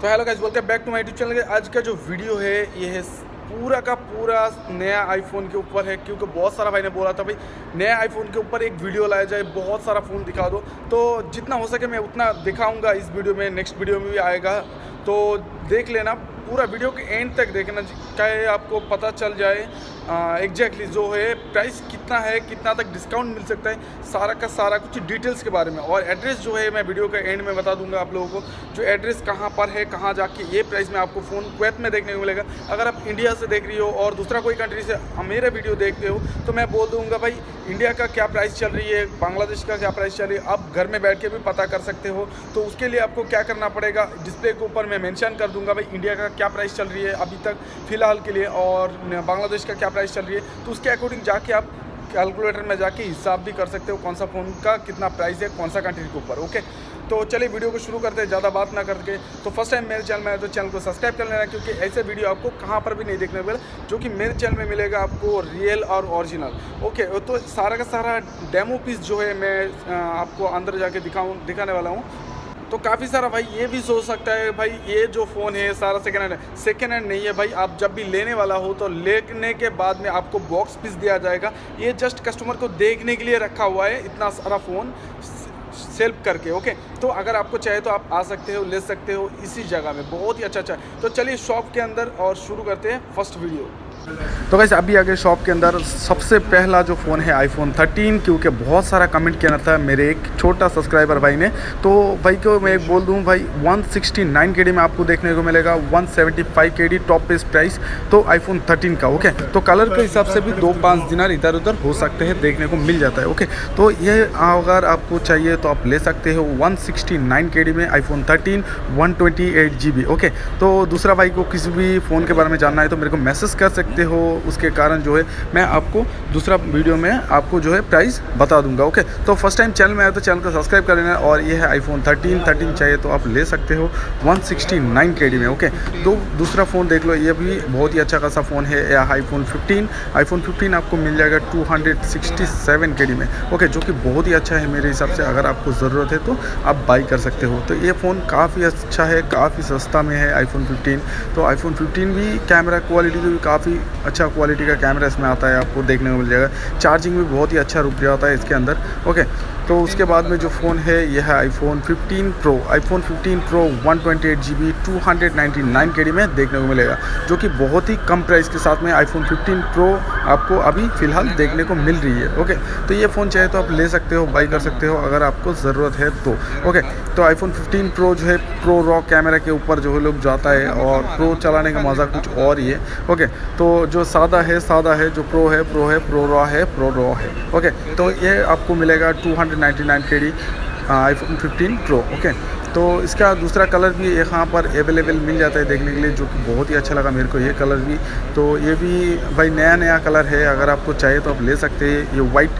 तो hello guys welcome back to my YouTube channel आज का जो वीडियो है, ये है पूरा का पूरा नया आईफोन के ऊपर है, क्योंकि बहुत सारा भाई ने बोला था, भाई, नया आईफोन के ऊपर एक वीडियो लाया जाए, बहुत सारा फ़ोन दिखा दो। तो जितना हो सके मैं उतना दिखाऊँगा इस वीडियो में नेक्स्ट वीडियो में भी आएगा। तो देख लेना, पूरा वीडियो के एंड तक देखना, चाहे आपको पता चल जाए एग्जैक्टली जो है प्राइस कितना है, कितना तक डिस्काउंट मिल सकता है, सारा का सारा कुछ डिटेल्स के बारे में। और एड्रेस जो है मैं वीडियो के एंड में बता दूँगा आप लोगों को, जो एड्रेस कहाँ पर है, कहाँ जाके ये प्राइस में आपको फ़ोन कुवैत में देखने को मिलेगा। अगर आप इंडिया से देख रही हो और दूसरा कोई कंट्री से मेरा वीडियो देखते हो तो मैं बोल दूँगा भाई इंडिया का क्या प्राइस चल रही है? बांग्लादेश का क्या प्राइस चल रही है? आप घर में बैठ के भी पता कर सकते हो। तो उसके लिए आपको क्या करना पड़ेगा? डिस्प्ले के ऊपर मैं मैंशन कर दूँगा भाई इंडिया का क्या प्राइस चल रही है अभी तक, फ़िलहाल के लिए, और बांग्लादेश का क्या प्राइस चल रही है। तो उसके अकॉर्डिंग जाके आप कैलकुलेटर में जाके हिसाब भी कर सकते हो कौन सा फ़ोन का कितना प्राइस है, कौन सा कंट्री के ऊपर ओके तो चलिए वीडियो को शुरू करते हैं, ज़्यादा बात ना करके। तो फ़र्स्ट टाइम मेरे चैनल में आए तो चैनल को सब्सक्राइब कर लेना, क्योंकि ऐसे वीडियो आपको कहाँ पर भी नहीं देखने मिला, जो कि मेरे चैनल में मिलेगा आपको रियल और ओरिजिनल ओके तो सारा का सारा डेमो पीस जो है मैं आपको अंदर जाके दिखाऊँ, दिखाने वाला हूँ। तो काफ़ी सारा भाई ये भी सोच सकता है, भाई ये जो फ़ोन है, सारा सेकेंड हैंड है। सेकेंड हैंड नहीं है भाई, आप जब भी लेने वाला हो तो लेने के बाद में आपको बॉक्स पीस दिया जाएगा। ये जस्ट कस्टमर को देखने के लिए रखा हुआ है, इतना सारा फ़ोन सेल्फ करके ओके तो अगर आपको चाहे तो आप आ सकते हो, ले सकते हो इसी जगह में, बहुत ही अच्छा अच्छा तो चलिए शॉप के अंदर और शुरू करते हैं फ़र्स्ट वीडियो तो वैसे अभी आगे शॉप के अंदर सबसे पहला जो फ़ोन है आईफोन 13 क्योंकि बहुत सारा कमेंट किया था मेरे एक छोटा सब्सक्राइबर भाई ने। तो भाई को मैं एक बोल दूँ, भाई 169 केडी में आपको देखने को मिलेगा 175 केडी टॉप बेस प्राइस तो आईफोन 13 का ओके तो कलर के हिसाब से भी दो पाँच दिनार इधर उधर हो सकते हैं, देखने को मिल जाता है ओके तो ये अगर आपको चाहिए तो आप ले सकते हो वन सिक्सटी में आईफोन थर्टीन वन ओके तो दूसरा भाई को किसी भी फ़ोन के बारे में जानना है तो मेरे को मैसेज कर सकते सकते हो उसके कारण जो है, मैं आपको दूसरा वीडियो में आपको जो है प्राइस बता दूँगा ओके तो फ़र्स्ट टाइम चैनल में आया तो चैनल को सब्सक्राइब कर लेना और ये है आईफोन 13 13 चाहिए तो आप ले सकते हो 169 सिक्सटी में ओके तो दूसरा फ़ोन देख लो, ये भी बहुत ही अच्छा खासा फ़ोन है या आईफोन 15 आईफोन 15 आपको मिल जाएगा 267 केडी में ओके जो कि बहुत ही अच्छा है मेरे हिसाब से, अगर आपको ज़रूरत है तो आप बाई कर सकते हो। तो ये फ़ोन काफ़ी अच्छा है, काफ़ी सस्ता में है आईफोन 15 तो आईफोन 15 भी कैमरा क्वालिटी भी काफ़ी अच्छा क्वालिटी का कैमरा इसमें आता है, आपको देखने को मिल जाएगा। चार्जिंग भी बहुत ही अच्छा रुक जाता है इसके अंदर। ओके तो उसके बाद में जो फ़ोन है, यह है iPhone 15 pro iPhone 15 pro 128 twenty eight G B two hundred ninety nine K D में देखने को मिलेगा, जो कि बहुत ही कम प्राइस के साथ में आईफोन 15 प्रो आपको अभी फ़िलहाल देखने को मिल रही है ओके तो ये फ़ोन चाहे तो आप ले सकते हो बाई कर सकते हो, अगर आपको ज़रूरत है तो ओके तो आईफोन 15 प्रो जो है प्रो रॉ कैमरा के ऊपर जो है लोग जाता है और प्रो चलाने का मज़ा कुछ और ही है ओके तो जो सादा है सादा है, जो प्रो है प्रो है प्रो रॉ है प्रो रॉ है ओके तो ये आपको मिलेगा two hundred ninety nine K D iPhone fifteen pro okay तो इसका दूसरा कलर भी यहाँ पर अवेलेबल मिल जाता है देखने के लिए, जो कि बहुत ही अच्छा लगा मेरे को ये कलर भी। तो ये भी भाई नया नया कलर है, अगर आपको चाहिए तो आप ले सकते हैं। ये वाइट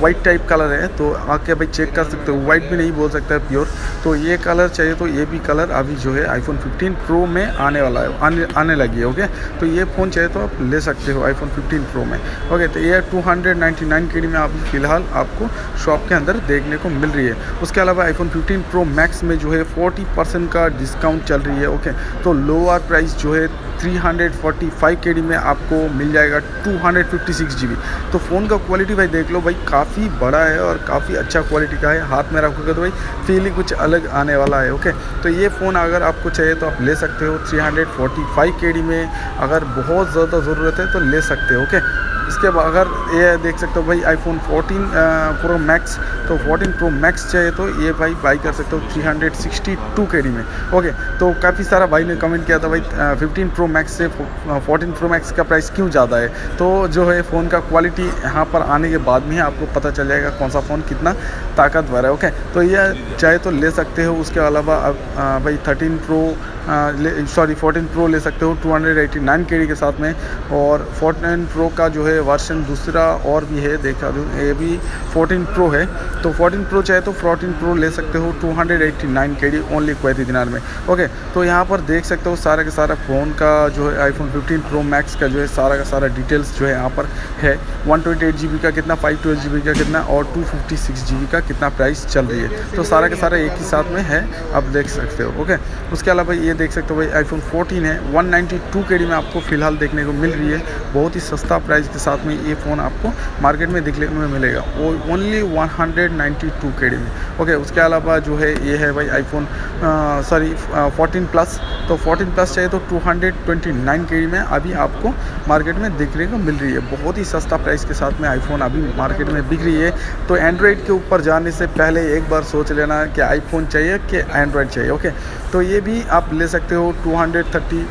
वाइट टाइप कलर है तो आके भाई चेक कर सकते हो। वाइट भी नहीं बोल सकता है प्योर तो ये कलर चाहिए तो ये भी कलर अभी जो है आईफोन 15 प्रो में आने वाला है, आने आने लगी है ओके तो ये फ़ोन चाहिए तो आप ले सकते हो आईफोन 15 प्रो में। ओके तो ये टू हंड्रेड में अभी फ़िलहाल आपको शॉप के अंदर देखने को मिल रही है। उसके अलावा आईफोन फिफ्टीन प्रो मैक्स में जो है 40 परसेंट का डिस्काउंट चल रही है ओके तो लोअर प्राइस जो है थ्री हंड्रेड फोर्टी 345 केडी में आपको मिल जाएगा 256 जीबी तो फ़ोन का क्वालिटी भाई देख लो भाई, काफ़ी बड़ा है और काफ़ी अच्छा क्वालिटी का है, हाथ में रखोगे तो भाई फील ही कुछ अलग आने वाला है ओके तो ये फ़ोन अगर आपको चाहिए तो आप ले सकते हो थ्री हंड्रेड फोर्टी 345 केडी में अगर बहुत ज़्यादा ज़रूरत है तो ले सकते हो ओके इसके अगर ये देख सकते हो भाई आईफोन 14 प्रो मैक्स तो 14 प्रो मैक्स चाहिए तो ये भाई बाई कर सकते हो 362 केडी में ओके तो काफ़ी सारा भाई ने कमेंट किया था भाई 15 प्रो मैक्स से 14 प्रो मैक्स का प्राइस क्यों ज़्यादा है? तो जो है फ़ोन का क्वालिटी यहाँ पर आने के बाद में ही आपको पता चल जाएगा कौन सा फ़ोन कितना ताकतवर है ओके तो यह चाहे तो ले सकते हो, उसके अलावा भाई थर्टीन प्रो सॉरी 14 प्रो ले सकते हो 289 केडी के साथ में, और 14 प्रो का जो है वर्शन दूसरा और भी है, देखा दूँ, ये भी 14 प्रो है। तो 14 प्रो चाहे तो 14 प्रो ले सकते हो 289 केडी ओनली क्वैती दिनार में। ओके तो यहाँ पर देख सकते हो सारा के सारा फ़ोन का जो है आईफोन 15 प्रो मैक्स का जो है, सारा का सारा डिटेल्स जो है यहाँ पर है। वन ट्वेंटी का कितना फाइव ट्वेल्व का कितना और टू फिफ्टी का कितना प्राइस चल रही है। तो सारा का सारा एक ही साथ में है, आप देख सकते हो। ओके उसके अलावा ये देख सकते हो भाई आईफोन 14 है। 192 के में आपको फ़िलहाल देखने को मिल रही है। बहुत ही सस्ता प्राइस के में ये फ़ोन आपको मार्केट में दिखने में मिलेगा। वो ओनली 192 के में। ओके उसके अलावा जो है, ये है भाई आईफोन सॉरी 14 प्लस तो 14 प्लस चाहिए तो 229 के में अभी आपको मार्केट में दिखने को मिल रही है। बहुत ही सस्ता प्राइस के साथ में आईफोन अभी मार्केट में बिक रही है। तो एंड्रॉयड के ऊपर जाने से पहले एक बार सोच लेना कि आईफोन चाहिए कि एंड्रॉयड चाहिए ओके तो ये भी आप ले सकते हो 230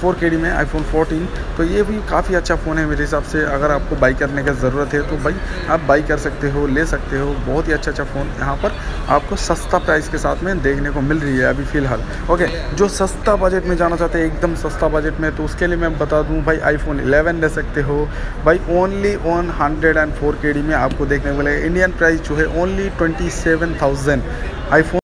फोर के में आईफोन 14 तो ये भी काफ़ी अच्छा फ़ोन है मेरे हिसाब से। अगर आपको बाई करने का ज़रूरत है तो भाई आप बाई कर सकते हो, ले सकते हो। बहुत ही अच्छा अच्छा फ़ोन यहाँ पर आपको सस्ता प्राइस के साथ में देखने को मिल रही है अभी फ़िलहाल। ओके जो सस्ता बजट में जाना चाहते हैं, एकदम सस्ता बजट में तो उसके लिए मैं बता दूँ, भाई आईफोन 11 ले सकते हो। भाई only one hundred and four में आपको देखने को मिलेगा। इंडियन प्राइस जो है only twenty seven thousand iPhone